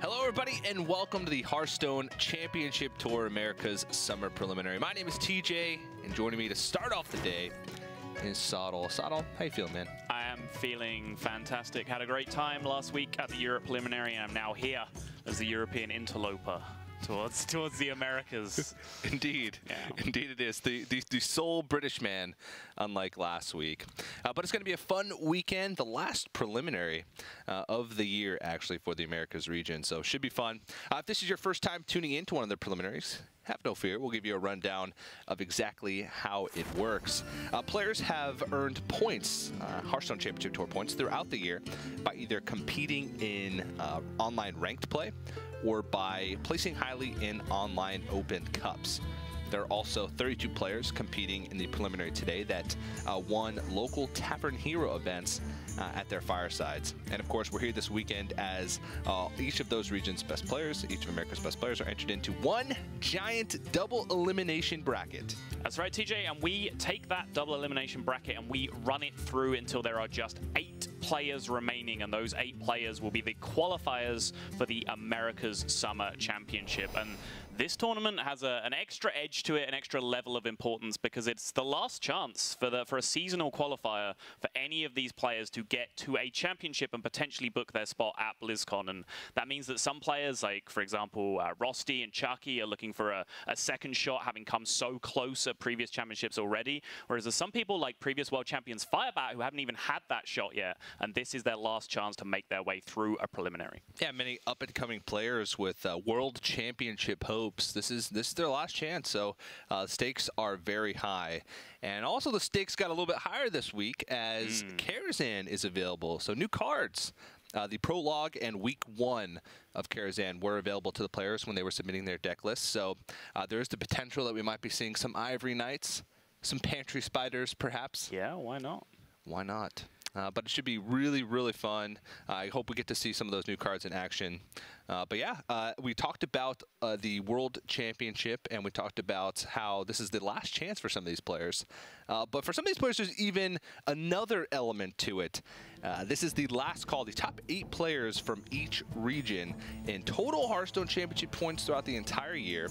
Hello, everybody, and welcome to the Hearthstone Championship Tour America's Summer Preliminary. My name is TJ, and joining me to start off the day is Sottle. Sottle, how you feeling, man? I am feeling fantastic. Had a great time last week at the Europe Preliminary, and I'm now here as the European interloper towards towards the Americas. Indeed. Yeah. Indeed it is. The, the, the sole British man, unlike last week. Uh, but it's going to be a fun weekend, the last preliminary uh, of the year, actually, for the Americas region. So should be fun. Uh, if this is your first time tuning into one of the preliminaries, have no fear. We'll give you a rundown of exactly how it works. Uh, players have earned points, uh, Hearthstone Championship Tour points, throughout the year by either competing in uh, online ranked play or by placing highly in online open cups. There are also 32 players competing in the preliminary today that uh, won local Tavern Hero events uh, at their firesides. And of course, we're here this weekend as uh, each of those regions' best players, each of America's best players, are entered into one giant double elimination bracket. That's right, TJ, and we take that double elimination bracket and we run it through until there are just eight players remaining, and those eight players will be the qualifiers for the America's Summer Championship. And this tournament has a, an extra edge to it, an extra level of importance because it's the last chance for the for a seasonal qualifier for any of these players to get to a championship and potentially book their spot at BlizzCon. And that means that some players, like for example uh, Rosti and Chucky, are looking for a, a second shot, having come so close at previous championships already. Whereas there's some people like previous world champions Firebat who haven't even had that shot yet, and this is their last chance to make their way through a preliminary. Yeah, many up and coming players with uh, world championship hopes. This is this is their last chance, so uh, stakes are very high. And also the stakes got a little bit higher this week as mm. Karazhan is available. So new cards. Uh, the prologue and week one of Karazhan were available to the players when they were submitting their deck lists. So uh, there is the potential that we might be seeing some Ivory Knights, some Pantry Spiders, perhaps. Yeah, why not? Why not? Uh, but it should be really, really fun. I hope we get to see some of those new cards in action. Uh, but yeah, uh, we talked about uh, the World Championship, and we talked about how this is the last chance for some of these players. Uh, but for some of these players, there's even another element to it. this is the last call. The top eight players from each region in total Hearthstone Championship points throughout the entire year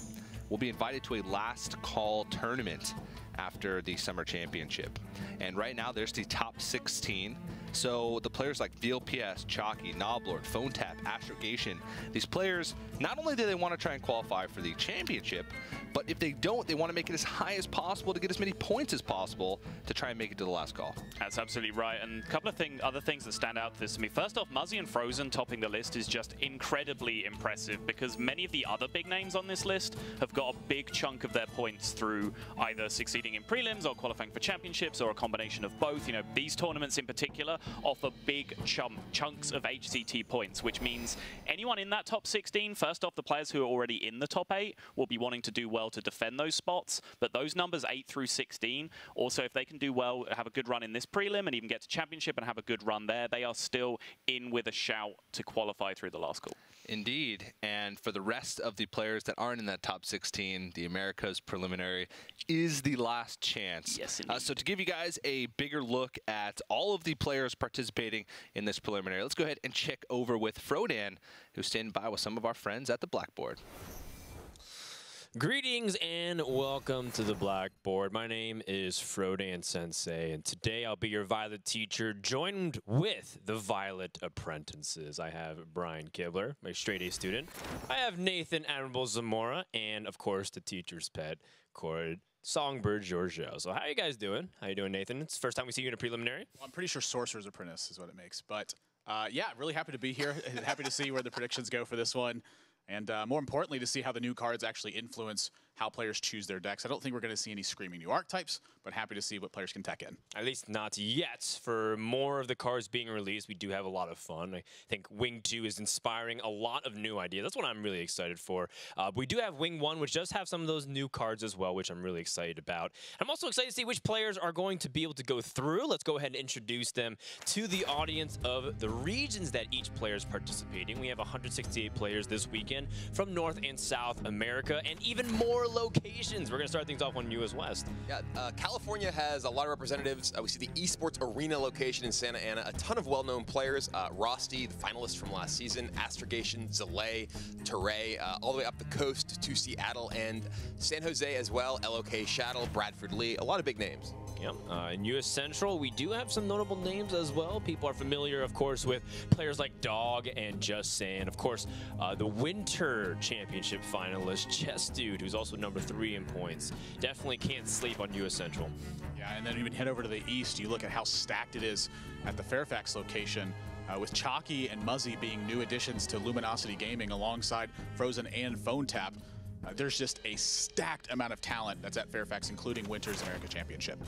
will be invited to a last call tournament after the Summer Championship. And right now, there's the top 16. So the players like VLPS, Chalky, Noblord, Phone Tap, Astrogation, these players, not only do they want to try and qualify for the championship, but if they don't, they want to make it as high as possible to get as many points as possible to try and make it to the last call. That's absolutely right. And a couple of thing, other things that stand out to this to me. First off, Muzzy and Frozen topping the list is just incredibly impressive because many of the other big names on this list have got a big chunk of their points through either succeeding in prelims or qualifying for championships or a combination of both. You know, these tournaments in particular offer big chunk, chunks of HCT points, which means anyone in that top 16, first off, the players who are already in the top 8 will be wanting to do well to defend those spots, but those numbers 8 through 16, also if they can do well, have a good run in this prelim and even get to championship and have a good run there, they are still in with a shout to qualify through the last call. Indeed, and for the rest of the players that aren't in that top 16, the Americas preliminary is the last chance. Yes, uh, so to give you guys a bigger look at all of the players participating in this preliminary, let's go ahead and check over with Frodan, who's standing by with some of our friends at the Blackboard. Greetings and welcome to the Blackboard. My name is Frodan Sensei, and today I'll be your Violet teacher, joined with the Violet apprentices. I have Brian Kibler, my straight A student. I have Nathan Admirable Zamora, and of course the teacher's pet, Cora Songbird Georgiou. So how are you guys doing? How you doing, Nathan? It's the first time we see you in a preliminary. Well, I'm pretty sure Sorcerer's Apprentice is what it makes, but uh, yeah, really happy to be here. happy to see where the predictions go for this one and uh, more importantly, to see how the new cards actually influence how players choose their decks. I don't think we're going to see any screaming new archetypes, but happy to see what players can tech in. At least not yet. For more of the cards being released, we do have a lot of fun. I think Wing 2 is inspiring a lot of new ideas. That's what I'm really excited for. Uh, we do have Wing 1, which does have some of those new cards as well, which I'm really excited about. I'm also excited to see which players are going to be able to go through. Let's go ahead and introduce them to the audience of the regions that each player is participating. We have 168 players this weekend from North and South America, and even more locations. We're going to start things off on US West. Yeah, uh, California has a lot of representatives. Uh, we see the esports arena location in Santa Ana, a ton of well-known players. Uh, Rosti, the finalist from last season, Astrogation, Zalae, Teray, uh, all the way up the coast to Seattle and San Jose as well. LOK Shaddle, Bradford Lee, a lot of big names. Yep. Uh, in U.S. Central, we do have some notable names as well. People are familiar, of course, with players like Dog and JustSaiyan. Of course, uh, the Winter Championship finalist, Chess Dude, who's also number three in points. Definitely can't sleep on U.S. Central. Yeah, and then even head over to the east, you look at how stacked it is at the Fairfax location. Uh, with Chalky and Muzzy being new additions to Luminosity Gaming alongside Frozen and Phone Tap, uh, there's just a stacked amount of talent that's at Fairfax, including Winter's America Championship.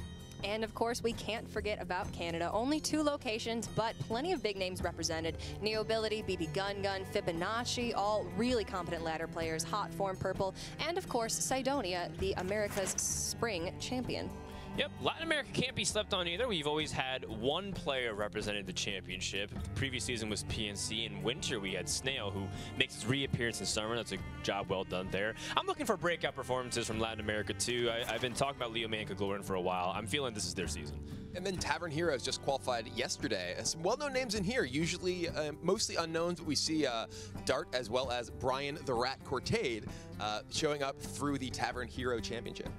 And of course, we can't forget about Canada. Only two locations, but plenty of big names represented. Neobility, BB Gun Gun, Fibonacci, all really competent ladder players, Hot Form Purple, and of course, Cydonia, the America's spring champion. Yep, Latin America can't be slept on either. We've always had one player represented the championship. The previous season was PNC. In winter, we had Snail, who makes his reappearance in summer. That's a job well done there. I'm looking for breakout performances from Latin America, too. I, have been talking about Leo Mancaglorin for a while. I'm feeling this is their season. And then Tavern Heroes just qualified yesterday. Some well-known names in here, usually uh, mostly unknowns, but we see uh, Dart as well as Brian the Rat Cortade uh, showing up through the Tavern Hero Championship.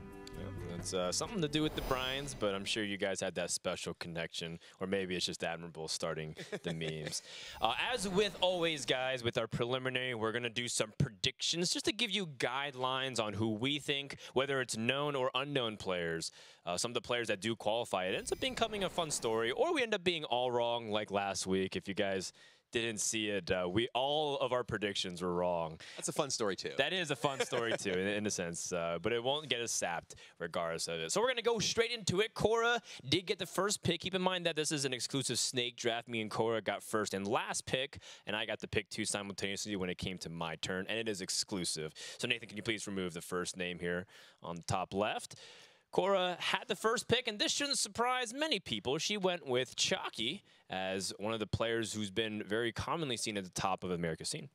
It's uh, something to do with the Bryans, but I'm sure you guys had that special connection, or maybe it's just Admirable starting the memes. Uh, as with always, guys, with our preliminary, we're going to do some predictions just to give you guidelines on who we think, whether it's known or unknown players. Uh, some of the players that do qualify, it ends up becoming a fun story, or we end up being all wrong like last week. If you guys didn't see it. Uh, we all of our predictions were wrong. That's a fun story too. That is a fun story too, in, in, a sense. Uh, but it won't get us sapped regardless of it. So we're gonna go straight into it. Cora did get the first pick. Keep in mind that this is an exclusive snake draft. Me and Cora got first and last pick, and I got the pick two simultaneously when it came to my turn, and it is exclusive. So Nathan, can you please remove the first name here on the top left? Cora had the first pick, and this shouldn't surprise many people. She went with Chalky as one of the players who's been very commonly seen at the top of America's scene.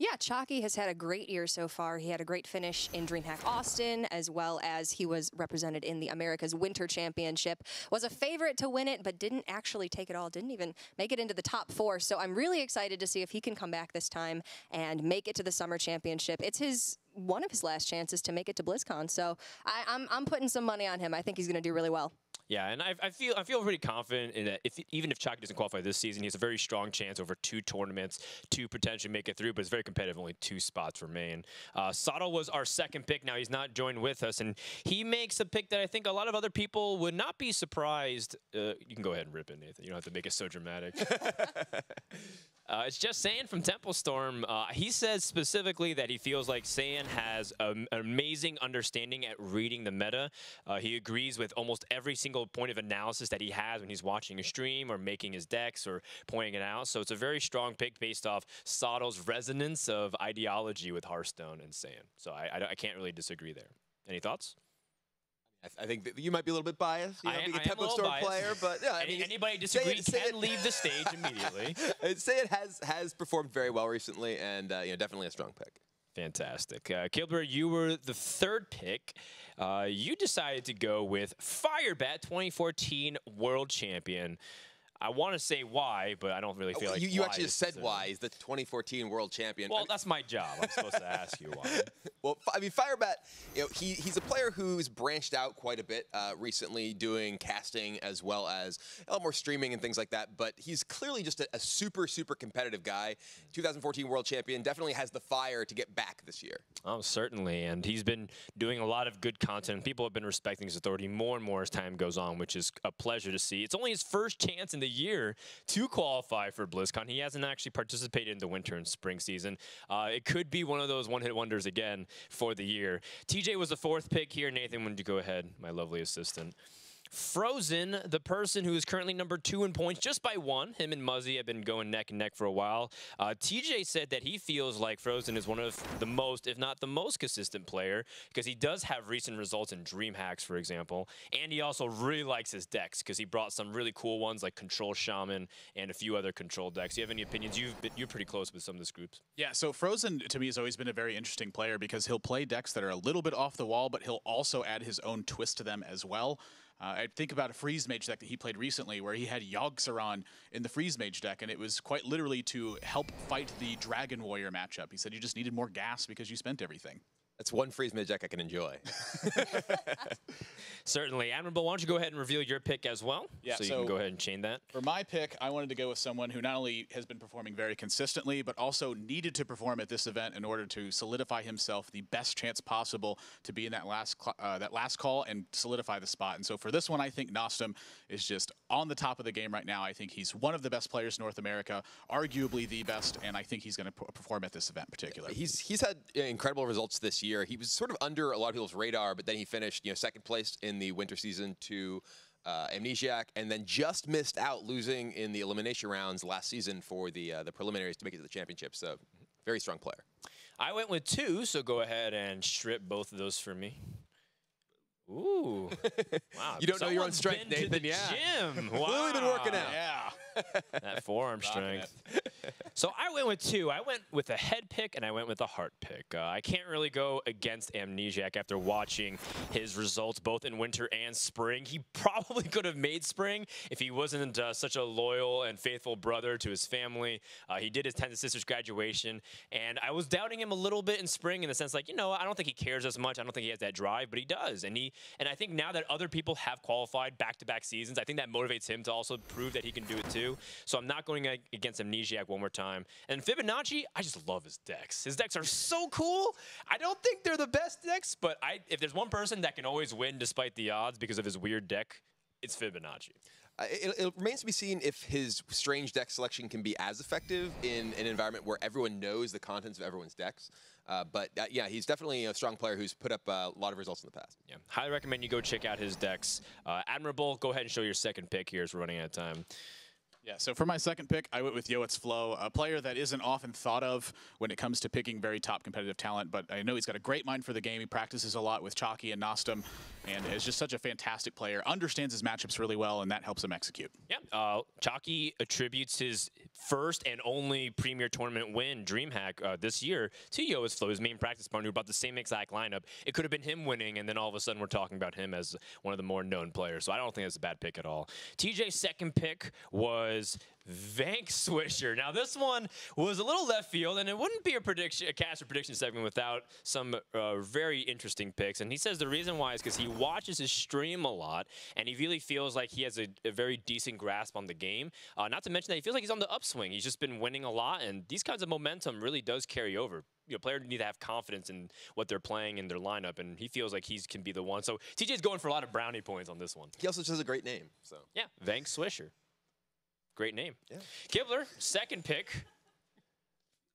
Yeah, Chalky has had a great year so far. He had a great finish in DreamHack Austin, as well as he was represented in the America's Winter Championship. Was a favorite to win it, but didn't actually take it all. Didn't even make it into the top four. So I'm really excited to see if he can come back this time and make it to the Summer Championship. It's his one of his last chances to make it to BlizzCon. So I, I'm, I'm putting some money on him. I think he's going to do really well. Yeah, and I, I, feel I feel pretty confident in that. If even if Chalky doesn't qualify this season, he has a very strong chance over two tournaments to potentially make it through. But it's very competitive. Only two spots remain. Uh, Sottle was our second pick. Now he's not joined with us, and he makes a pick that I think a lot of other people would not be surprised. Uh, you can go ahead and rip it, Nathan. You don't have to make it so dramatic. Uh, it's just saying from Tempo Storm. Uh, he says specifically that he feels like Saiyan has an amazing understanding at reading the meta. Uh, he agrees with almost every single point of analysis that he has when he's watching a stream or making his decks or pointing it out. So it's a very strong pick based off Sottle's resonance of ideology with Hearthstone and Saiyan. So I, I, I can't really disagree there. Any thoughts? I, think that you might be a little bit biased, you know, I, being a I Storm biased. player, but yeah, I Any, mean, anybody disagree say it, can it. leave the stage immediately. say it has has performed very well recently, and uh, you know, definitely a strong pick. Fantastic. Uh, Kibler, you were the third pick. Uh, you decided to go with Firebat 2014 World Champion. I want to say why, but I don't really feel like you, you actually just said why. He's the 2014 world champion. I Well, mean- that's my job. I'm supposed to ask you why. Well, I mean, Firebat, you know, he, he's a player who's branched out quite a bit uh, recently, doing casting as well as a lot more streaming and things like that. But he's clearly just a, a super, super competitive guy. 2014 world champion, definitely has the fire to get back this year. Oh, certainly. And he's been doing a lot of good content. People have been respecting his authority more and more as time goes on, which is a pleasure to see. It's only his first chance in the year to qualify for BlizzCon. He hasn't actually participated in the winter and spring season. Uh, it could be one of those one hit wonders again for the year. TJ was the fourth pick here. Nathan, when you go ahead, my lovely assistant. Frozen, the person who is currently number two in points just by one, him and Muzzy have been going neck and neck for a while. Uh, TJ said that he feels like Frozen is one of the most, if not the most consistent player, because he does have recent results in Dream Hacks, for example. And he also really likes his decks because he brought some really cool ones like Control Shaman and a few other control decks. Do you have any opinions? You've been, you're pretty close with some of this groups. Yeah, so Frozen to me has always been a very interesting player because he'll play decks that are a little bit off the wall, but he'll also add his own twist to them as well. Uh, I think about a Freeze Mage deck that he played recently where he had Yogg-Saron in the Freeze Mage deck, and it was quite literally to help fight the Dragon Warrior matchup. He said you just needed more gas because you spent everything. That's one freeze mage deck I can enjoy. Certainly. Admirable, why don't you go ahead and reveal your pick as well? Yeah, so you so- can go ahead and chain that. For my pick, I wanted to go with someone who not only has been performing very consistently, but also needed to perform at this event in order to solidify himself the best chance possible to be in that last uh, that last call and solidify the spot. And so for this one, I think Nostam is just on the top of the game right now. I think he's one of the best players in North America, arguably the best, and I think he's going to perform at this event in particular. He's he's had uh, incredible results this year. He was sort of under a lot of people's radar, but then he finished you know second place in the winter season to uh, Amnesiac, and then just missed out losing in the elimination rounds last season for the uh, the preliminaries to make it to the championship. So very strong player. I went with two, so go ahead and strip both of those for me. Ooh. Wow. You don't know your own someone's strength, been to Nathan, the yeah. Gym. Wow. Clearly been working out. yeah. That forearm strength. So I went with two. I went with a head pick and I went with a heart pick. Uh, I can't really go against Amnesiac after watching his results both in winter and spring. He probably could have made spring if he wasn't uh, such a loyal and faithful brother to his family. Uh, he did his 10 sisters graduation, and I was doubting him a little bit in spring in the sense like, you know, I don't think he cares as much. I don't think he has that drive, but he does. And he and I think now that other people have qualified back-to-back seasons, I think that motivates him to also prove that he can do it too. So I'm not going against Amnesiac one more time. And Fibonacci, I just love his decks. His decks are so cool. I don't think they're the best decks, but I if there's one person that can always win despite the odds because of his weird deck, it's Fibonacci. Uh, it, it remains to be seen if his strange deck selection can be as effective in an environment where everyone knows the contents of everyone's decks. Uh, but uh, yeah, he's definitely a strong player who's put up uh, a lot of results in the past. Yeah, highly recommend you go check out his decks. Uh, Admirable, go ahead and show your second pick here as we're running out of time. Yeah, so for my second pick, I went with Yoetz Flow, a player that isn't often thought of when it comes to picking very top competitive talent, but I know he's got a great mind for the game. He practices a lot with Chalky and Nostam, and is just such a fantastic player. Understands his matchups really well, and that helps him execute. Yeah, uh, Chalky attributes his first and only Premier Tournament win, DreamHack, uh, this year to Yoas Flow, his main practice partner, who brought the same exact lineup. It could have been him winning, and then all of a sudden we're talking about him as one of the more known players. So I don't think that's a bad pick at all. TJ's second pick was Vank Swisher. Now this one was a little left field, and it wouldn't be a prediction, a caster prediction segment without some uh, very interesting picks. And he says the reason why is because he watches his stream a lot, and he really feels like he has a, a very decent grasp on the game. Uh, not to mention that he feels like he's on the upswing. He's just been winning a lot, and these kinds of momentum really does carry over. You know, players need to have confidence in what they're playing in their lineup, and he feels like he can be the one. So TJ's going for a lot of brownie points on this one. He also just has a great name. So Yeah, Vank Swisher. Great name. Yeah. Kibler, second pick.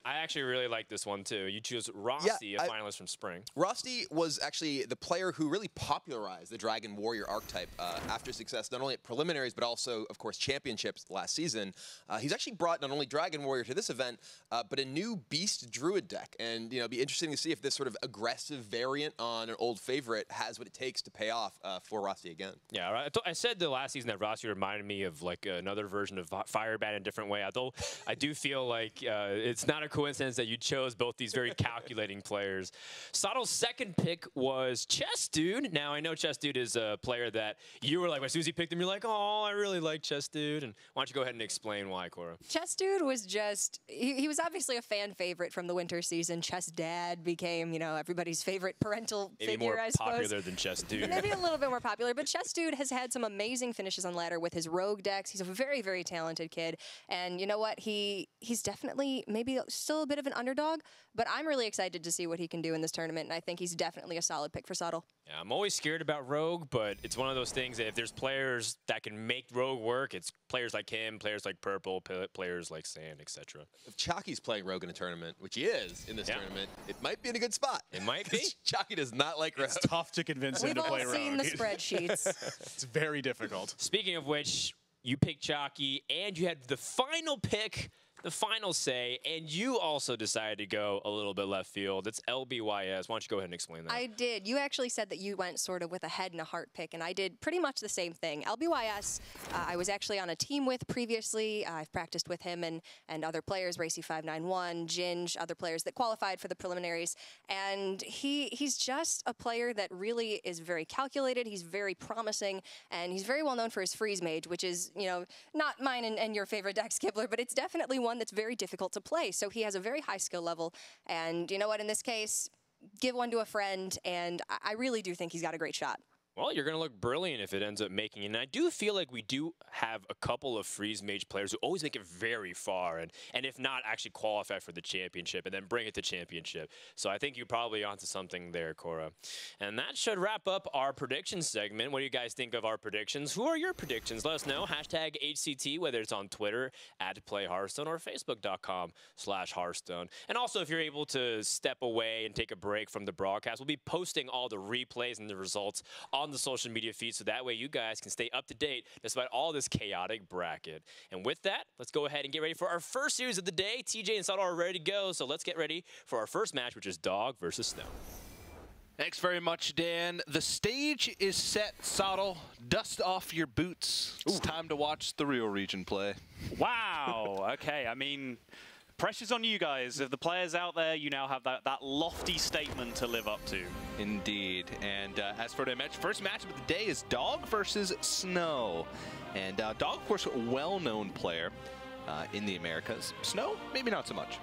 I actually really like this one too. You choose Rosti, I- a finalist from spring. Rosti was actually the player who really popularized the Dragon Warrior archetype uh, after success, not only at preliminaries, but also, of course, championships last season. Uh, he's actually brought not only Dragon Warrior to this event, uh, but a new Beast Druid deck. And, you know, it'd be interesting to see if this sort of aggressive variant on an old favorite has what it takes to pay off uh, for Rosti again. Yeah, I, I said the last season that Rosti reminded me of like another version of Fi- Firebat in a different way. Although I do feel like uh, it's not a coincidence that you chose both these very calculating players. Sottle's second pick was Chess Dude. Now I know Chess Dude is a player that you were like, as soon as he picked him, you're like, oh, I really like Chess Dude. And why don't you go ahead and explain why, Cora? Chess Dude was just, he, he was obviously a fan favorite from the winter season. Chess Dad became, you know, everybody's favorite parental Maybe figure, more I suppose. popular than Chess Dude. Maybe a little bit more popular, but Chess Dude has had some amazing finishes on ladder with his rogue decks. He's a very, very talented kid, and you know what? He he's definitely maybe still a bit of an underdog, but I'm really excited to see what he can do in this tournament, and I think he's definitely a solid pick for Sottle. Yeah, I'm always scared about Rogue, but it's one of those things that if there's players that can make Rogue work, it's players like him, players like Purple, players like Sand, etc. If Chalky's playing Rogue in a tournament, which he is in this yeah. tournament, it might be in a good spot. It might be. Chalky does not like Rogue. It's tough to convince him We've to play Rogue. We've all seen the spreadsheets. it's very difficult. Speaking of which, you picked Chalky, and you had the final pick the final say, and you also decided to go a little bit left field. It's LBYS. Why don't you go ahead and explain that? I did. You actually said that you went sort of with a head and a heart pick, and I did pretty much the same thing. LBYS, uh, I was actually on a team with previously. Uh, I've practiced with him and, and other players, Racy591, Ginge, other players that qualified for the preliminaries. And he he's just a player that really is very calculated. He's very promising, and he's very well known for his freeze mage, which is, you know, not mine and, and your favorite deck, Skibbler, but it's definitely one one that's very difficult to play. So he has a very high skill level. And you know what? In this case, give one to a friend, and I really do think he's got a great shot. Well, you're going to look brilliant if it ends up making it. And I do feel like we do have a couple of Freeze Mage players who always make it very far, and, and if not, actually qualify for the championship and then bring it to championship. So I think you're probably onto something there, Cora. And that should wrap up our predictions segment. What do you guys think of our predictions? Who are your predictions? Let us know. Hashtag HCT, whether it's on Twitter, at Play Hearthstone, or Facebook.com slash Hearthstone. And also, if you're able to step away and take a break from the broadcast, we'll be posting all the replays and the results on the social media feed so that way you guys can stay up to date despite all this chaotic bracket. And with that, let's go ahead and get ready for our first series of the day. TJ and Sottle are ready to go, so let's get ready for our first match, which is Dog versus Snow. Thanks very much, Dan. The stage is set, Sottle. Dust off your boots. It's Ooh. time to watch the real region play. Wow. okay. I mean, pressure's on you guys. If the players out there, you now have that, that lofty statement to live up to. Indeed. And uh, as for the match, first match of the day is Dog versus Snow. And uh, Dog, of course, well-known player uh, in the Americas. Snow, maybe not so much.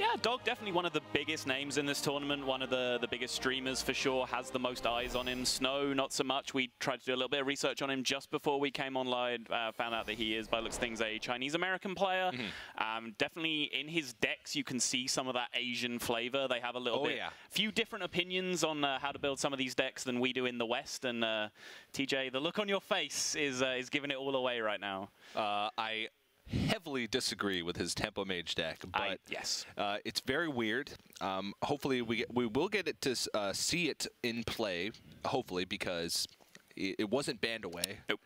Yeah, Dog definitely one of the biggest names in this tournament, one of the, the biggest streamers for sure, has the most eyes on him. Snow, not so much. We tried to do a little bit of research on him just before we came online, uh, found out that he is, by looks things, a Chinese-American player. Mm -hmm. um, definitely in his decks, you can see some of that Asian flavor. They have a little oh, bit, yeah. few different opinions on uh, how to build some of these decks than we do in the West. And uh, TJ, the look on your face is, uh, is giving it all away right now. Uh, I heavily disagree with his Tempo Mage deck, but I, yes, uh, it's very weird. Um, hopefully, we get, we will get it to uh, see it in play. Hopefully, because it, it wasn't banned away, nope.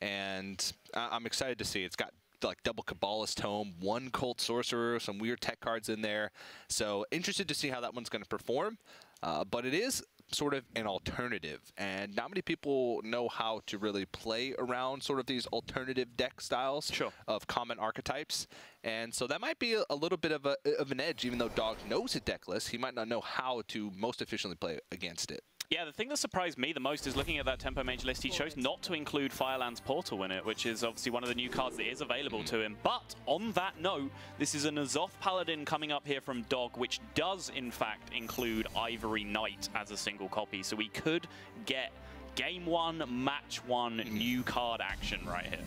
and I I'm excited to see. It's got like double Cabalist Tome, one Cult Sorcerer, some weird tech cards in there. So interested to see how that one's going to perform. Uh, but it is sort of an alternative. And not many people know how to really play around sort of these alternative deck styles sure. of common archetypes. And so that might be a, little bit of, a, of an edge, even though Dog knows his deck list, he might not know how to most efficiently play against it. Yeah, the thing that surprised me the most is looking at that Tempo Mage list, he chose not to include Firelands Portal in it, which is obviously one of the new cards that is available to him. But on that note, this is a N'Zoth Paladin coming up here from Dog, which does in fact include Ivory Knight as a single copy. So we could get game one, match one, new card action right here.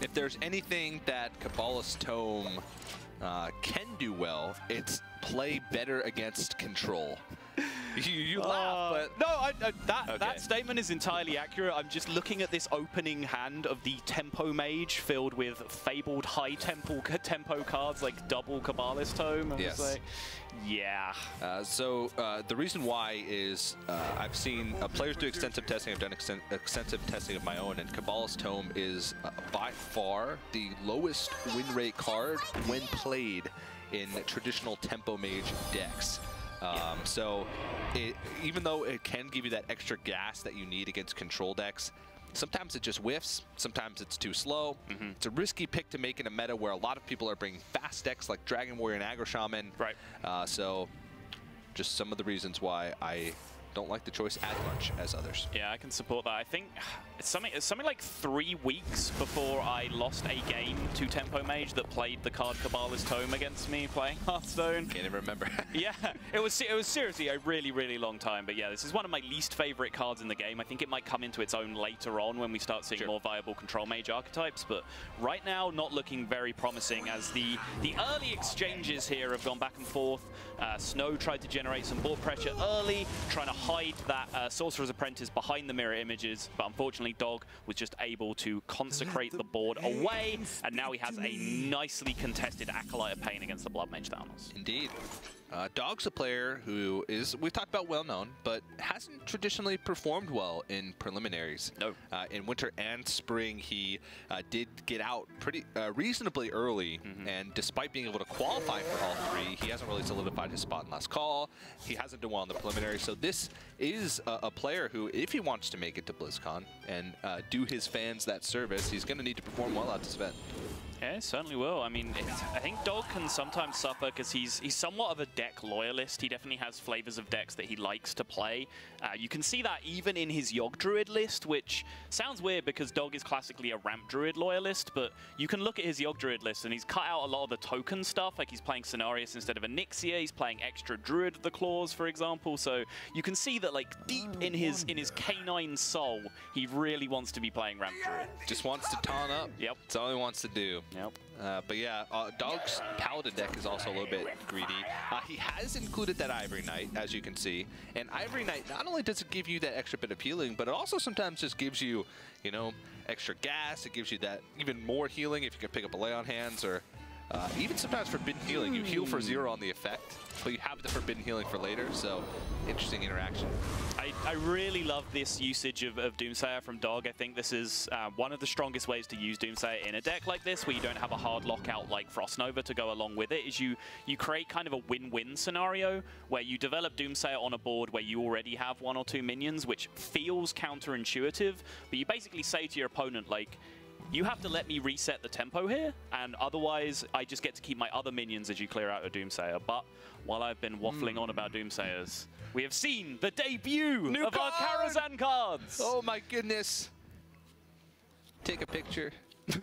If there's anything that Cabalist Tome uh, can do well, it's play better against control. you, you uh, laugh, but no, I, I, that okay. that statement is entirely accurate. I'm just looking at this opening hand of the Tempo Mage filled with fabled high tempo tempo cards like double Cabalist Tome. yes. Like, yeah. Uh, so uh, the reason why is uh, I've seen uh, players do extensive testing. I've done exten extensive testing of my own, and Cabalist Tome is uh, by far the lowest win rate card when played in traditional Tempo Mage decks. Um, so it, even though it can give you that extra gas that you need against control decks, sometimes it just whiffs, sometimes it's too slow. Mm -hmm. It's a risky pick to make in a meta where a lot of people are bringing fast decks like Dragon Warrior and Aggro Shaman. Right. Uh, so just some of the reasons why I don't like the choice as much as others. Yeah, I can support that. I think it's something, it's something like three weeks before I lost a game to Tempo Mage that played the card Cabalist Tome against me playing Hearthstone. Can't even remember. yeah, it was it was seriously a really really long time. But yeah, this is one of my least favorite cards in the game. I think it might come into its own later on when we start seeing Sure. more viable control mage archetypes. But right now, not looking very promising as the the early exchanges here have gone back and forth. Uh, Snow tried to generate some board pressure early, trying to hide that uh, Sorcerer's Apprentice behind the mirror images, but unfortunately Dog was just able to consecrate the board away, and now he has a nicely contested Acolyte of Pain against the Blood Mage Thalnos. Indeed. Uh, Dog's a player who is, we've talked about well known, but hasn't traditionally performed well in preliminaries. No. Uh, in winter and spring, he uh, did get out pretty uh, reasonably early, and despite being able to qualify for all three, he hasn't really solidified his spot in last call. He hasn't done well in the preliminary, so this is a, a player who, if he wants to make it to BlizzCon and uh, do his fans that service, he's going to need to perform well at this event. Yeah, certainly will. I mean, I think Dog can sometimes suffer because he's he's somewhat of a deck loyalist. He definitely has flavors of decks that he likes to play. Uh, you can see that even in his Yogg Druid list, which sounds weird because Dog is classically a Ramp Druid loyalist, but you can look at his Yogg Druid list and he's cut out a lot of the token stuff, like he's playing Cenarius instead of Onyxia, he's playing extra Druid of the Claws, for example, so you can see that like deep in his in his canine soul, he really wants to be playing Ramp Druid. Just wants to taunt up. Yep. That's all he wants to do. Yep. Uh, but yeah, uh, Dog's Paladin deck is also a little bit greedy. Uh, he has included that Ivory Knight, as you can see. And Ivory Knight, not only does it give you that extra bit of healing, but it also sometimes just gives you, you know, extra gas. It gives you that even more healing if you can pick up a lay on hands or uh, even sometimes forbidden healing. You heal for zero on the effect, but you have the forbidden healing for later. So interesting interaction. I, I really love this usage of, of Doomsayer from Dog. I think this is uh, one of the strongest ways to use Doomsayer in a deck like this, where you don't have a hard lockout like Frost Nova to go along with it, is you, you create kind of a win-win scenario where you develop Doomsayer on a board where you already have one or two minions, which feels counterintuitive, but you basically say to your opponent, like, you have to let me reset the tempo here, and otherwise I just get to keep my other minions as you clear out a Doomsayer. But while I've been waffling on about Doomsayers, we have seen the debut New of our card! Karazhan cards. Oh my goodness. Take a picture. All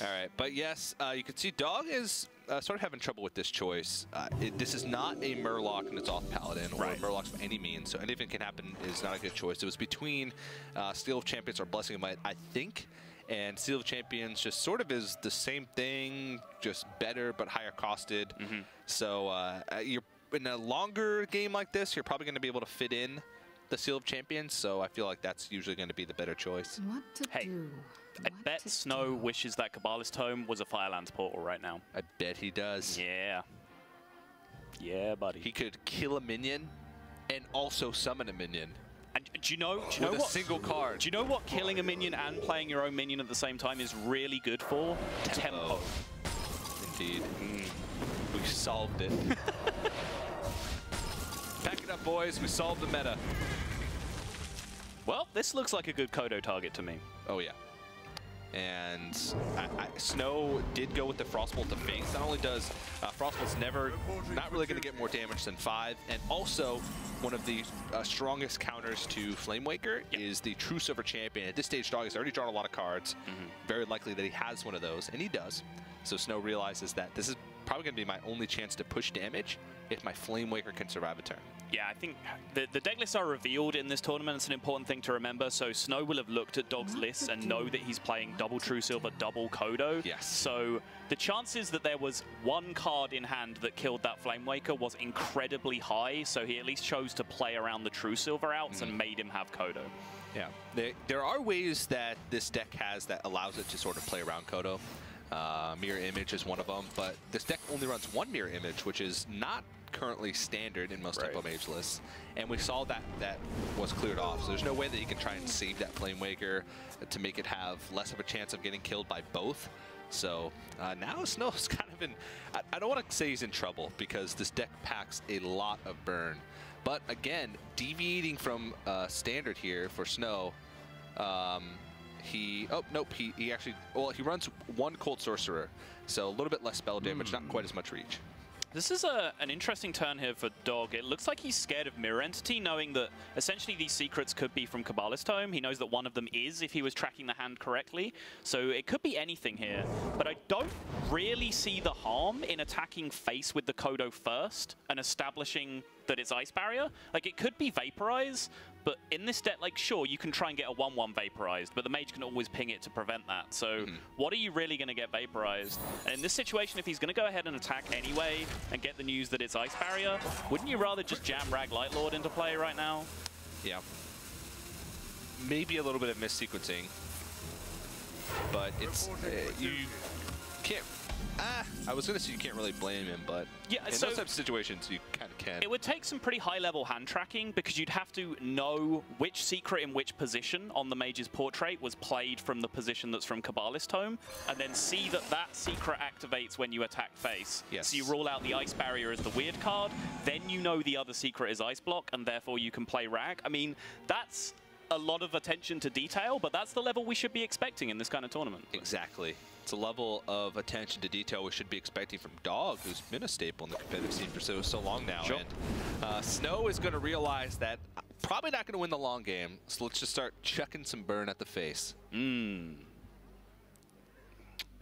right, but yes, uh, you can see Dog is uh, sort of having trouble with this choice. Uh, it, this is not a Murloc and it's off Paladin or Right. a Murloc by any means, so anything can happen is not a good choice. It was between uh, Seal of Champions or Blessing of Might, I think, and Seal of Champions just sort of is the same thing, just better but higher costed. So uh, uh, you're in a longer game like this, you're probably going to be able to fit in the Seal of Champions, so I feel like that's usually going to be the better choice. What to Hey, do? I What bet Snow do? wishes that Cabalist Tome was a Firelands portal right now. I bet he does. Yeah. Yeah, buddy. He could kill a minion and also summon a minion and do you know, do you know with a what? single card. Do you know what killing a minion and playing your own minion at the same time is really good for? Tempo. Indeed. Hmm. We solved it. Pack it up, boys. We solved the meta. Well, this looks like a good Kodo target to me. Oh, yeah. And I, I, Snow did go with the Frostbolt to face. Not only does uh, Frostbolt's never, not really going to get more damage than five, and also one of the uh, strongest counters to Flamewaker is the True Silver Champion. At this stage, Dog has already drawn a lot of cards. Very likely that he has one of those, and he does. So Snow realizes that this is probably going to be my only chance to push damage if my Flamewaker can survive a turn. Yeah, I think the, the deck lists are revealed in this tournament. It's an important thing to remember. So Snow will have looked at Dog's lists and know that he's playing double True Silver, double Kodo. Yes. So the chances that there was one card in hand that killed that Flamewaker was incredibly high. So he at least chose to play around the True Silver outs and mm. made him have Kodo. Yeah, there, there are ways that this deck has that allows it to sort of play around Kodo. Uh, mirror image is one of them, but this deck only runs one mirror image, which is not currently standard in most Right. tempo mage lists. And we saw that that was cleared off, so there's no way that you can try and save that Flame Waker to make it have less of a chance of getting killed by both. So uh, now Snow's kind of in, I, I don't want to say he's in trouble because this deck packs a lot of burn. But again, deviating from uh, standard here for Snow, um, he, oh, nope, he, he actually, well, he runs one Cult Sorcerer, so a little bit less spell damage, not quite as much reach. This is a, an interesting turn here for Dog. It looks like he's scared of Mirror Entity, knowing that essentially these secrets could be from Cabalist Tome. He knows that one of them is if he was tracking the hand correctly. So it could be anything here. But I don't really see the harm in attacking face with the Kodo first and establishing that it's Ice Barrier. Like, it could be Vaporize, but in this deck, like, sure, you can try and get a 1-1 Vaporized, but the Mage can always ping it to prevent that. So Mm-hmm. what are you really going to get Vaporized? And in this situation, if he's going to go ahead and attack anyway and get the news that it's Ice Barrier, wouldn't you rather just jam Rag Light Lord into play right now? Yeah. Maybe a little bit of missequencing, but it's uh, you can't. Ah, I was gonna say you can't really blame him, but Yeah, in so- those types of situations you kind of can. It would take some pretty high-level hand tracking because you'd have to know which secret in which position on the mage's portrait was played from the position that's from Cabalist Tome, and then see that that secret activates when you attack face. Yes. So you rule out the Ice Barrier as the weird card, then you know the other secret is Ice Block, and therefore you can play Rag. I mean, that's a lot of attention to detail, but that's the level we should be expecting in this kind of tournament. Exactly. It's a level of attention to detail we should be expecting from Dog, who's been a staple in the competitive scene for so so long now. Sure. And uh, Snow is going to realize that uh, probably not going to win the long game, so let's just start chucking some burn at the face. Mm.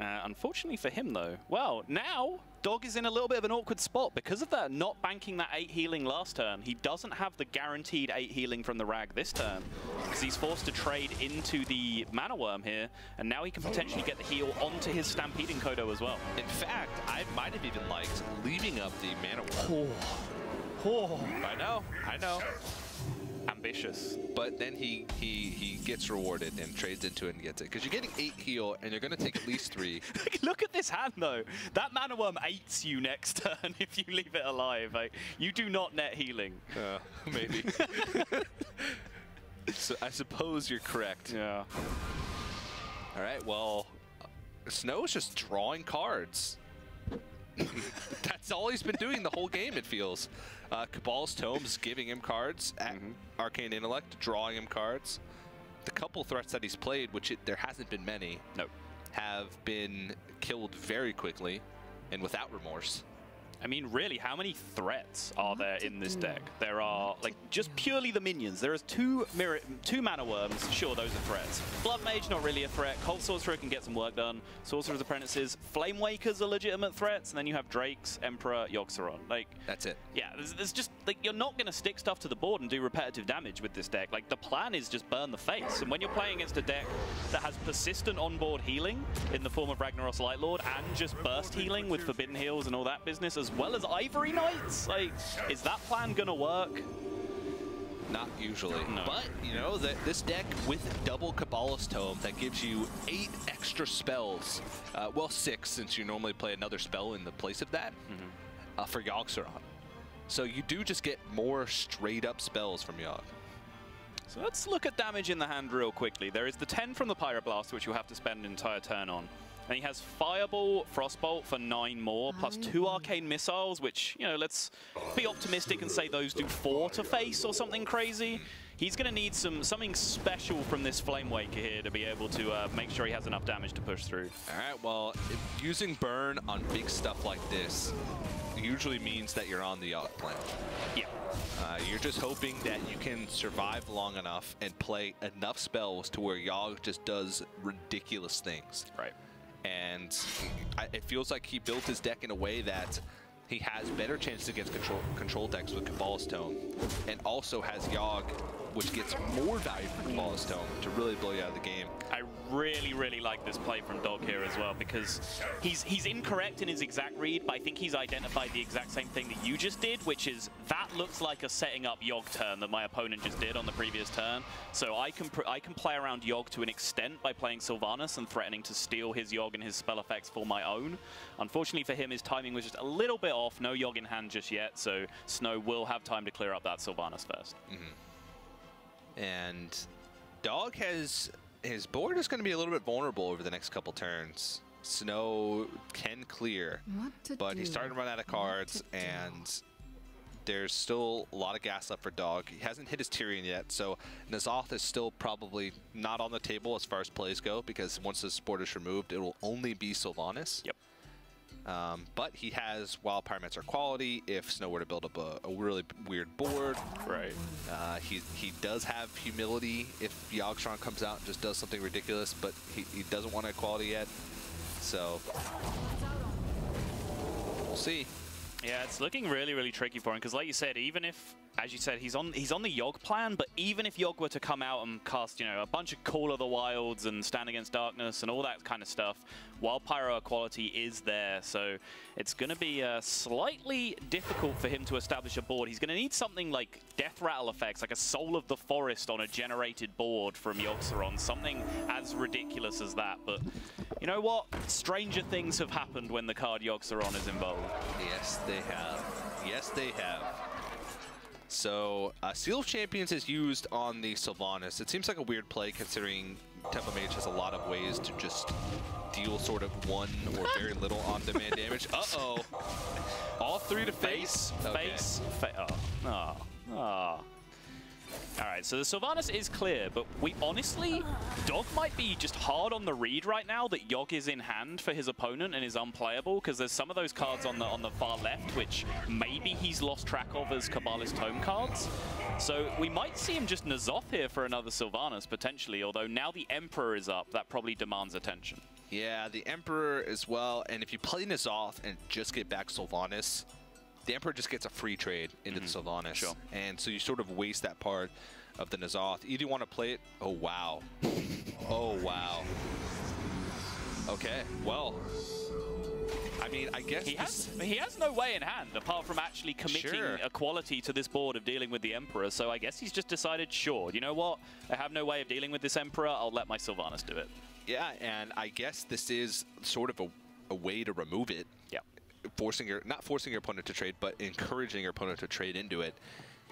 Uh, unfortunately for him, though, well, now Dog is in a little bit of an awkward spot because of that not banking that 8 healing last turn. He doesn't have the guaranteed 8 healing from the Rag this turn because he's forced to trade into the Mana Worm here, and now he can potentially get the heal onto his Stampeding Kodo as well. In fact, I might have even liked leaving up the mana worm. Oh. Oh. I know, I know. Ambitious. But then he he he gets rewarded and trades into it and gets it because you're getting eight heal and you're going to take at least three. Look at this hand, though. That Mana Worm aids you next turn if you leave it alive. Like, you do not net healing. Uh, maybe. so I suppose you're correct. Yeah. All right. Well, Snow's just drawing cards. That's all he's been doing the whole game. It feels. Uh, Cabal's Tomes giving him cards. At Arcane Intellect drawing him cards. The couple threats that he's played, which it, there hasn't been many, No. have been killed very quickly and without remorse. I mean, really, how many threats are there in this deck? There are, like, just purely the minions. There is two mirror, two mana worms. Sure, those are threats. Blood Mage, not really a threat. Cult Sorcerer can get some work done. Sorcerer's Apprentices. Flame Wakers are legitimate threats. And then you have Drakes, Emperor, Yogg-Saron. Like, That's it. yeah, there's, there's just, like, you're not going to stick stuff to the board and do repetitive damage with this deck. Like, the plan is just burn the face. And when you're playing against a deck that has persistent onboard healing in the form of Ragnaros Lightlord and just burst healing with Forbidden Heals and all that business, as well as Ivory Knights, like, is that plan going to work? Not usually. No. But, you know, that this deck with double Cabalist Tome that gives you eight extra spells. Uh, well, six, since you normally play another spell in the place of that, uh, for Yogg-Saron. So you do just get more straight-up spells from Yogg. So let's look at damage in the hand real quickly. There is the 10 from the Pyroblast, which you'll have to spend an entire turn on. And he has Fireball, Frostbolt for 9 more, plus 2 Arcane Missiles, which, you know, let's be optimistic and say those do 4 to face or something crazy. He's going to need some something special from this Flame Waker here to be able to uh, make sure he has enough damage to push through. All right, well, if using Burn on big stuff like this usually means that you're on the Yogg plan. Yeah. Uh, you're just hoping that you can survive long enough and play enough spells to where Yogg just does ridiculous things. Right. And I, it feels like he built his deck in a way that he has better chances against control control decks with Cabalist Tome, and also has Yogg, which gets more value from Tome to really blow you out of the game. I really, really like this play from Dog here as well because he's he's incorrect in his exact read, but I think he's identified the exact same thing that you just did, which is that looks like a setting up Yogg turn that my opponent just did on the previous turn. So I can pr- I can play around Yogg to an extent by playing Sylvanas and threatening to steal his Yogg and his spell effects for my own. Unfortunately for him, his timing was just a little bit off. No Yogg in hand just yet, so Snow will have time to clear up that Sylvanas first. Mm-hmm. And Dog has his board is going to be a little bit vulnerable over the next couple turns. Snow can clear, What to but he's starting to run out of cards, to do? and there's still a lot of gas left for Dog. He hasn't hit his Tirion yet, so N'Zoth is still probably not on the table as far as plays go, because once this board is removed, it will only be Sylvanas. Yep. Um, but he has Wild Pyromancer quality if Snow were to build up a, a really weird board. Right. Uh, he, he does have humility if Yogg-Saron comes out and just does something ridiculous, but he, he doesn't want equality yet. So we'll see. Yeah, it's looking really, really tricky for him because, like you said, even if, as you said, he's on he's on the Yogg plan, but even if Yogg were to come out and cast, you know, a bunch of Call of the Wilds and Stand Against Darkness and all that kind of stuff, Wild Pyro Equality is there, so it's going to be uh, slightly difficult for him to establish a board. He's going to need something like Death Rattle effects, like a Soul of the Forest on a generated board from Yogg-Saron, something as ridiculous as that. But you know what? Stranger things have happened when the card Yogg-Saron is involved. Yes, they have. Yes, they have. So, uh, Seal of Champions is used on the Sylvanas. It seems like a weird play considering Tempo Mage has a lot of ways to just deal sort of one or very little on-demand damage. Uh-oh. All three to face? Okay. Face. Fa oh. Oh. Oh. All right, so the Sylvanas is clear, but we honestly, Dog might be just hard on the read right now that Yogg is in hand for his opponent and is unplayable because there's some of those cards on the on the far left which maybe he's lost track of as Cabalist Tome cards. So we might see him just N'Zoth here for another Sylvanas potentially, although now the Emperor is up, that probably demands attention. Yeah, the Emperor as well. And if you play N'Zoth and just get back Sylvanas, the Emperor just gets a free trade into mm -hmm. the Sylvanas. Sure. And so you sort of waste that part of the N'Zoth. Either you want to play it. Oh, wow. oh, wow. Okay, well. I mean, I guess he has he has no way in hand apart from actually committing sure. a quality to this board of dealing with the Emperor. So I guess he's just decided, sure, you know what? I have no way of dealing with this Emperor. I'll let my Sylvanas do it. Yeah, and I guess this is sort of a, a way to remove it. Yeah forcing your not forcing your opponent to trade, but encouraging your opponent to trade into it.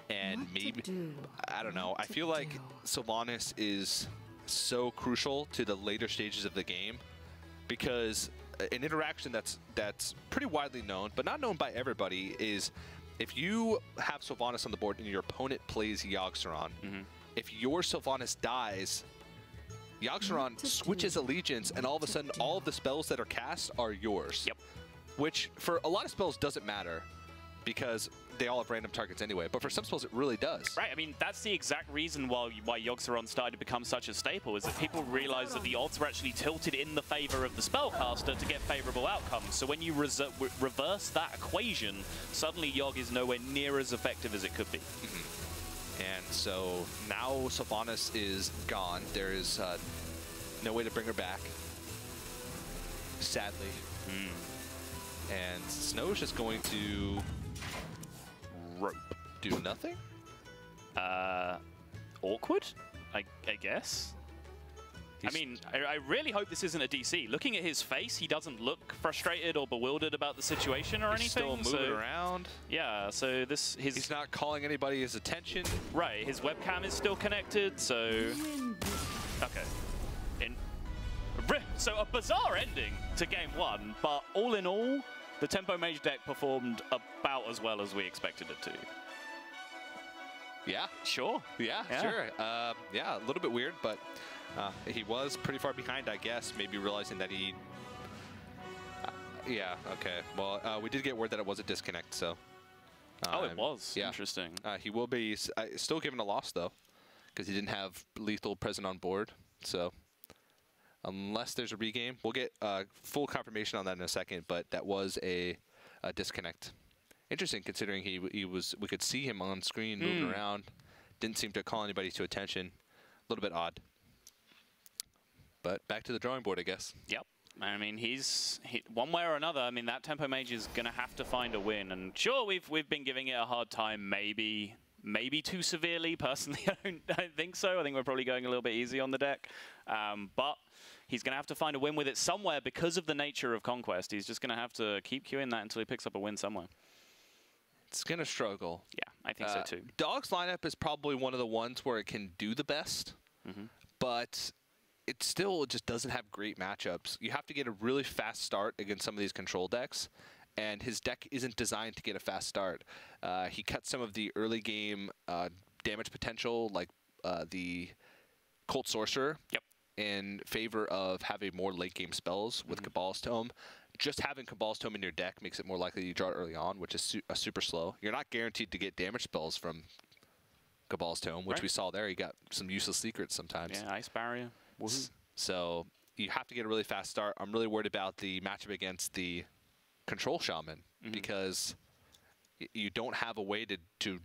And what maybe do? I don't know. What I feel like do? Sylvanas is so crucial to the later stages of the game because an interaction that's that's pretty widely known, but not known by everybody, is if you have Sylvanas on the board and your opponent plays Yogg-Saron, mm -hmm. if your Sylvanas dies, Yogg-Saron switches allegiance, and all of a sudden, all of the spells that are cast are yours. Yep which for a lot of spells doesn't matter because they all have random targets anyway. But for some spells, it really does. Right. I mean, that's the exact reason why why Yogg-Saron started to become such a staple, is that people realize that the odds were actually tilted in the favor of the spellcaster to get favorable outcomes. So when you re reverse that equation, suddenly Yogg is nowhere near as effective as it could be. Mm -hmm. And so now Sylvanas is gone. There is uh, no way to bring her back, sadly. Mm. And Snow's just going to rope. Do nothing? Uh, awkward, I, I guess. He's I mean, I, I, really hope this isn't a DC. Looking at his face, he doesn't look frustrated or bewildered about the situation or he's anything. still moving so, around. Yeah, so this... his He's not calling anybody his attention. Right, his webcam is still connected, so... Okay. So a bizarre ending to game one, but all in all, the Tempo Mage deck performed about as well as we expected it to. Yeah. Sure. Yeah, yeah. sure. Uh, yeah, a little bit weird, but uh, he was pretty far behind, I guess, maybe realizing that he... Uh, yeah, okay. Well, uh, we did get word that it was a disconnect, so... oh, it um, was? Yeah. Interesting. Uh, he will be uh, still given a loss, though, because he didn't have lethal present on board, so unless there's a regame. We'll get uh, full confirmation on that in a second, but that was a, a disconnect. Interesting, considering he he was we could see him on screen mm. moving around. Didn't seem to call anybody to attention. A little bit odd. But back to the drawing board, I guess. Yep. I mean, he's he, one way or another. I mean, that tempo mage is going to have to find a win. And sure, we've we've been giving it a hard time, maybe maybe too severely. Personally, I don't, I don't think so. I think we're probably going a little bit easy on the deck. Um, but he's going to have to find a win with it somewhere because of the nature of Conquest. He's just going to have to keep queuing that until he picks up a win somewhere. It's going to struggle. Yeah, I think uh, so too. Dog's lineup is probably one of the ones where it can do the best, mm -hmm. but it still just doesn't have great matchups. You have to get a really fast start against some of these control decks, and his deck isn't designed to get a fast start. Uh, he cuts some of the early game uh, damage potential, like uh, the Cult Sorcerer. Yep in favor of having more late game spells with mm -hmm. Cabalist Tome. just having Cabalist Tome in your deck makes it more likely you draw it early on, which is su super slow. You're not guaranteed to get damage spells from Cabalist Tome, which Right. we saw there. You got some useless secrets sometimes. Yeah, ice barrier. Woohoo. So you have to get a really fast start. I'm really worried about the matchup against the Control Shaman because y- you don't have a way to, to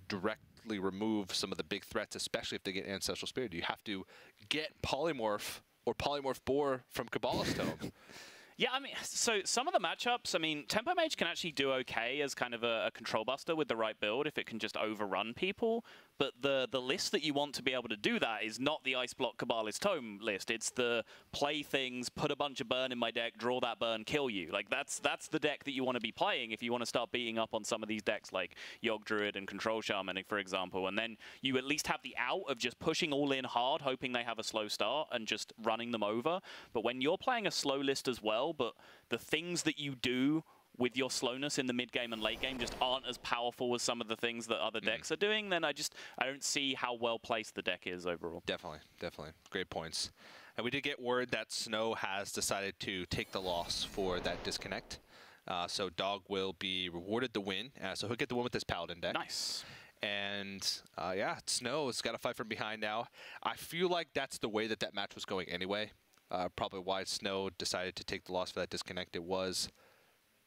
remove some of the big threats, especially if they get Ancestral Spirit. You have to get Polymorph or Polymorph Boar from Cabalist Tome. Yeah, I mean, so some of the matchups, I mean, Tempo Mage can actually do okay as kind of a, a control buster with the right build if it can just overrun people. But the the list that you want to be able to do that is not the Ice Block Cabalist Tome list. It's the play things, put a bunch of burn in my deck, draw that burn, kill you. Like that's that's the deck that you want to be playing if you want to start beating up on some of these decks like Yogg Druid and Control Shaman, for example. And then you at least have the out of just pushing all in hard, hoping they have a slow start and just running them over. But when you're playing a slow list as well, but the things that you do with your slowness in the mid game and late game just aren't as powerful as some of the things that other decks are doing, then I just I don't see how well placed the deck is overall. Definitely, definitely. Great points. And we did get word that Snow has decided to take the loss for that disconnect. Uh, so Dog will be rewarded the win. Uh, so he'll get the win with this Paladin deck. Nice. And uh, yeah, Snow has got to fight from behind now. I feel like that's the way that that match was going anyway. Uh, probably why Snow decided to take the loss for that disconnect. It was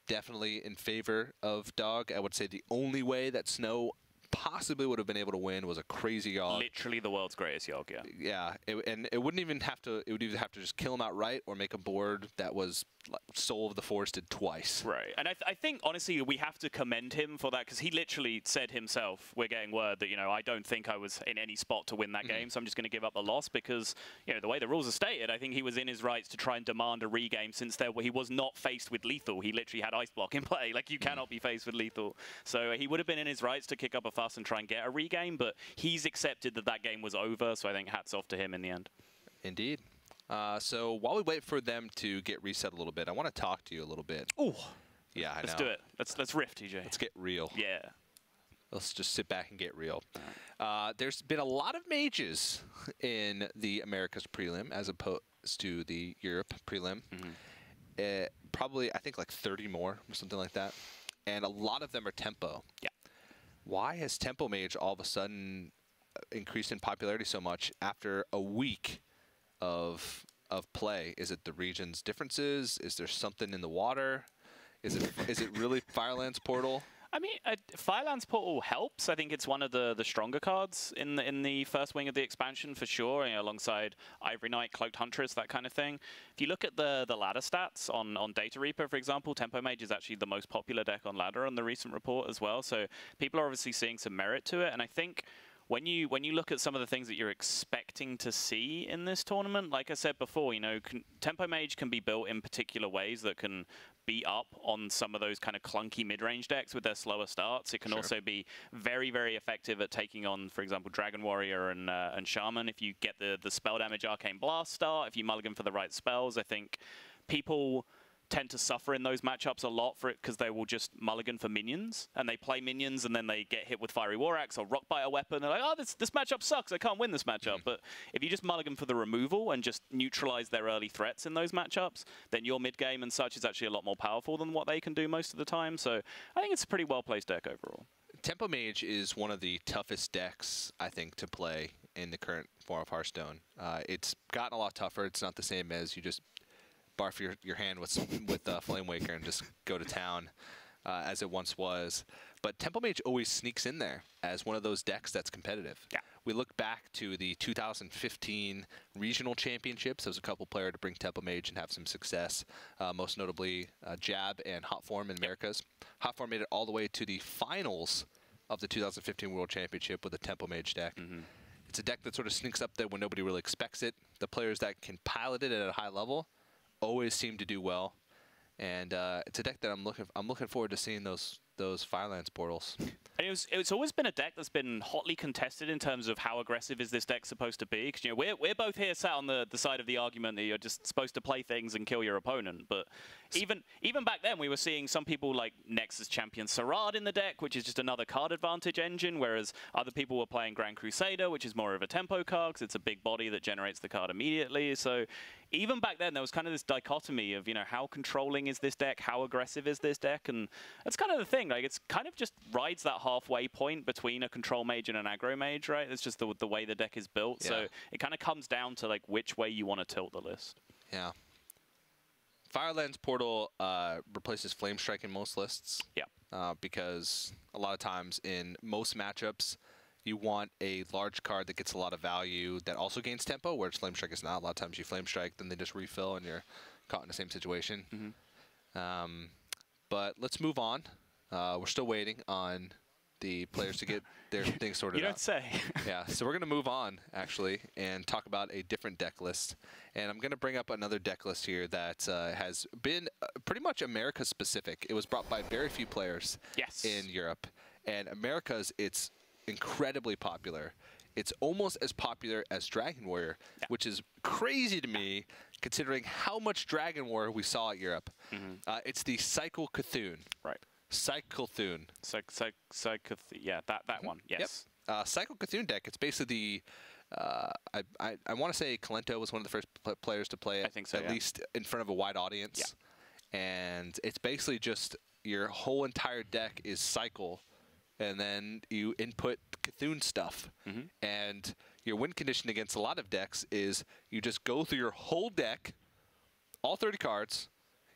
definitely in favor of Dog. I would say the only way that Snow possibly would have been able to win was a crazy Yogg. Literally the world's greatest Yogg, yeah. Yeah, it, and it wouldn't even have to. It would either have to just kill him outright or make a board that was like, Soul of the Forested twice. Right, and I, th- I think honestly we have to commend him for that because he literally said himself, "We're getting word that you know I don't think I was in any spot to win that mm-hmm. game, so I'm just going to give up the loss because you know the way the rules are stated, I think he was in his rights to try and demand a regame since there he was not faced with lethal. He literally had ice block in play. Like you mm. cannot be faced with lethal, so he would have been in his rights to kick up a fuss and try and get a regame, but he's accepted that that game was over. So I think hats off to him in the end. Indeed. Uh, so while we wait for them to get reset a little bit, I want to talk to you a little bit. Ooh, Yeah, I know. let's know. do it. Let's let's riff, TJ. Let's get real. yeah. Let's just sit back and get real. Uh, there's been a lot of mages in the Americas prelim as opposed to the Europe prelim. Uh, probably, I think, like 30 more or something like that. And a lot of them are tempo. Yeah. Why has tempo mage all of a sudden uh, increased in popularity so much after a week of of play? Is it the region's differences? Is there something in the water? Is it is it really Firelands Portal? I mean, uh, Firelands Portal helps. I think it's one of the, the stronger cards in the in the first wing of the expansion for sure, you know, alongside Ivory Knight, Cloaked Huntress, that kind of thing. If you look at the the ladder stats on, on Data Reaper, for example, Tempo Mage is actually the most popular deck on ladder on the recent report as well. So people are obviously seeing some merit to it, and I think when you when you look at some of the things that you're expecting to see in this tournament, like I said before, you know, can, Tempo Mage can be built in particular ways that can beat up on some of those kind of clunky mid-range decks with their slower starts. It can also be very very effective at taking on, for example, Dragon Warrior and uh, and Shaman. If you get the the spell damage Arcane Blast start, if you mulligan for the right spells, I think people tend to suffer in those matchups a lot for it because they will just mulligan for minions and they play minions and then they get hit with fiery war axe or Rockbiter Weapon. They're like, oh, this this matchup sucks. I can't win this matchup. But if you just mulligan for the removal and just neutralize their early threats in those matchups, then your mid game and such is actually a lot more powerful than what they can do most of the time. So I think it's a pretty well placed deck overall. Tempo Mage is one of the toughest decks, I think, to play in the current form of Hearthstone. Uh, it's gotten a lot tougher. It's not the same as you just barf your, your hand with with uh, Flamewaker and just go to town uh, as it once was. But Tempo Mage always sneaks in there as one of those decks that's competitive. Yeah. We look back to the 2015 regional championships. There was a couple player to bring Tempo Mage and have some success. Uh, most notably, uh, Jab and Hotform in Americas. Hotform made it all the way to the finals of the 2015 World Championship with a Tempo Mage deck. It's a deck that sort of sneaks up there when nobody really expects it. The players that can pilot it at a high level always seem to do well, and uh, it's a deck that I'm looking I'm looking forward to seeing those those Firelands portals. And it was, it's always been a deck that's been hotly contested in terms of how aggressive is this deck supposed to be. Because you know we're, we're both here sat on the, the side of the argument that you're just supposed to play things and kill your opponent. But even even back then, we were seeing some people like Nexus Champion Saraad in the deck, which is just another card advantage engine, whereas other people were playing Grand Crusader, which is more of a tempo card because it's a big body that generates the card immediately. So even back then, there was kind of this dichotomy of, you know, how controlling is this deck? How aggressive is this deck? And that's kind of the thing. Like, it's kind of just rides that halfway point between a control mage and an aggro mage, right? It's just the, the way the deck is built. So it kind of comes down to, like, which way you want to tilt the list. Yeah. Firelands portal uh, replaces Flame Strike in most lists. Yeah. uh, because a lot of times in most matchups, you want a large card that gets a lot of value that also gains tempo, whereas Flame Strike is not. A lot of times you Flame Strike, then they just refill and you're caught in the same situation. Mm-hmm. Um, but let's move on. Uh, we're still waiting on the players to get their things sorted You out don't say. yeah, so we're going to move on actually and talk about a different deck list. And I'm going to bring up another deck list here that uh, has been uh, pretty much America specific. It was brought by very few players Yes. in Europe. And America's, it's incredibly popular. It's almost as popular as Dragon Warrior, Yeah. which is crazy to me considering how much Dragon Warrior we saw at Europe. Uh, it's the Cycle C'Thun. right. Cycle C'Thun. So, so, so, yeah, that, that one. Yes. Yep. Uh, deck. It's basically the. Uh, I I, I want to say Kolento was one of the first pl- players to play it. I think so, At yeah. least in front of a wide audience. Yeah. And it's basically just your whole entire deck is cycle, and then you input C'Thun stuff. Mm-hmm. And your win condition against a lot of decks is you just go through your whole deck, all 30 cards.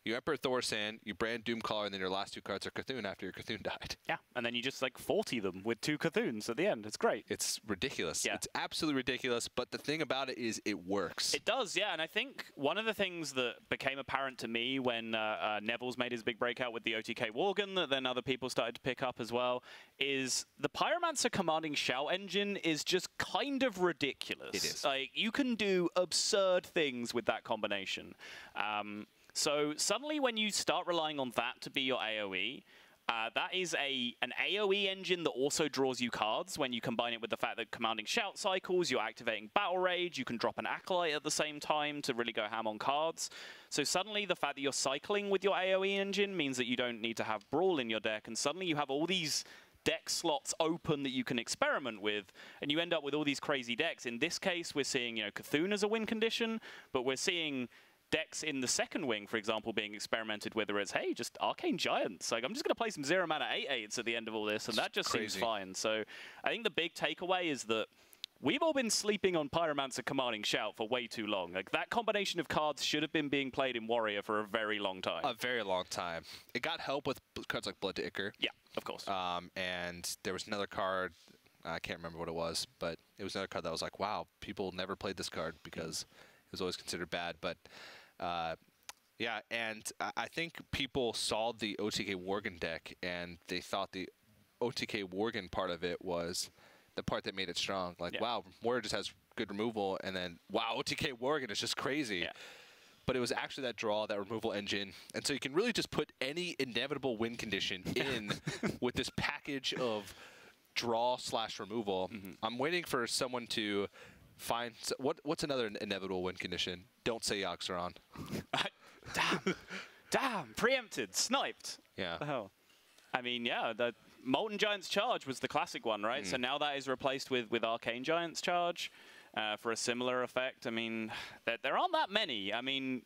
You Emperor Thaurissan, you brand Doomcaller, and then your last two cards are C'Thun after your C'Thun died. Yeah. And then you just, like, 40 them with two C'Thuns at the end. It's great. It's ridiculous. Yeah. It's absolutely ridiculous. But the thing about it is, it works. It does, yeah. And I think one of the things that became apparent to me when uh, uh, Neville's made his big breakout with the OTK Worgen, that then other people started to pick up as well, is the Pyromancer commanding shout engine is just kind of ridiculous. It is. Like, you can do absurd things with that combination. Um, so suddenly when you start relying on that to be your AoE, uh, that is a an AOE engine that also draws you cards when you combine it with the fact that commanding shout cycles, you're activating battle rage, you can drop an acolyte at the same time to really go ham on cards. So suddenly the fact that you're cycling with your AOE engine means that you don't need to have brawl in your deck, and suddenly you have all these deck slots open that you can experiment with, and you end up with all these crazy decks. In this case, we're seeing you know C'Thun as a win condition, but we're seeing decks in the second wing, for example, being experimented with, where it's, hey, just Arcane Giants. Like, I'm just going to play some zero mana 8 8s at the end of all this, and that just seems fine. So I think the big takeaway is that we've all been sleeping on Pyromancer Commanding Shout for way too long. Like, that combination of cards should have been being played in Warrior for a very long time. a very long time. It got help with cards like Blood to Ichor. yeah, of course. Um, and there was another card. I can't remember what it was, but it was another card that was like, wow, people never played this card because it was always considered bad. But uh, yeah, and I- think people saw the OTK Worgen deck and they thought the OTK Worgen part of it was the part that made it strong. Like, Yeah. wow, Warrior just has good removal, and then wow, OTK Worgen is just crazy. Yeah. But it was actually that draw, that removal engine, and so you can really just put any inevitable win condition in with this package of draw slash removal. Mm-hmm. I'm waiting for someone to find s- what what's another inevitable win condition. Don't say Yogg-Saron. damn. Damn. Preempted. Sniped. Yeah. the hell? I mean, yeah, the Molten Giants Charge was the classic one, right? Mm. So now that is replaced with, with Arcane Giants Charge uh, for a similar effect. I mean, there, there aren't that many. I mean,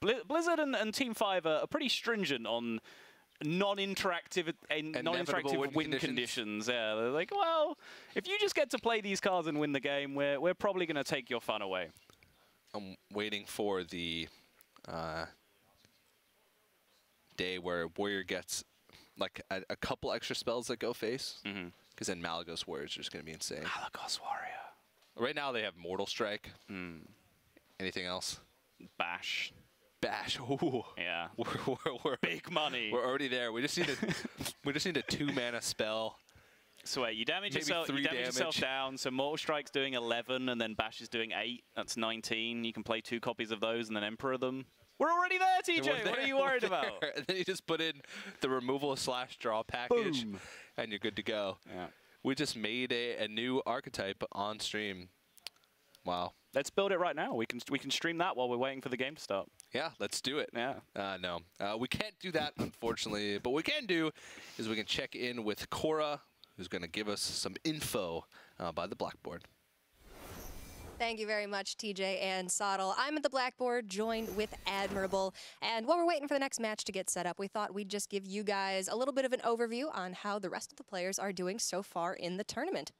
Bli- Blizzard and, and Team 5 are, are pretty stringent on non-interactive non-interactive win win, conditions. conditions. Yeah, they're like, well, if you just get to play these cards and win the game, we're, we're probably going to take your fun away. I'm waiting for the uh, day where Warrior gets like a, a couple extra spells that go face. Mm-hmm. Because then Malygos Warriors are just going to be insane. Malygos Warrior. Right now they have Mortal Strike. Hmm. Anything else? Bash. Bash. Ooh. Yeah. We're, we're, we're, Big money. we're already there. We just need a we just need a two mana spell. So wait, you damage Maybe yourself. You three damage, yourself down. So Mortal Strike's doing 11, and then Bash is doing 8. That's 19. You can play two copies of those, and then Emperor them. We're already there, TJ. We're what are you worried about? And then you just put in the removal slash draw package, Boom. and you're good to go. Yeah. We just made a, a new archetype on stream. Wow. Let's build it right now. We can we can stream that while we're waiting for the game to start. Yeah, let's do it. Yeah. Uh, no, uh, we can't do that, unfortunately. But what we can do is we can check in with Cora, who's going to give us some info uh, by the blackboard. Thank you very much, TJ and Sottle. I'm at the blackboard, joined with Admirable. And while we're waiting for the next match to get set up, we thought we'd just give you guys a little bit of an overview on how the rest of the players are doing so far in the tournament.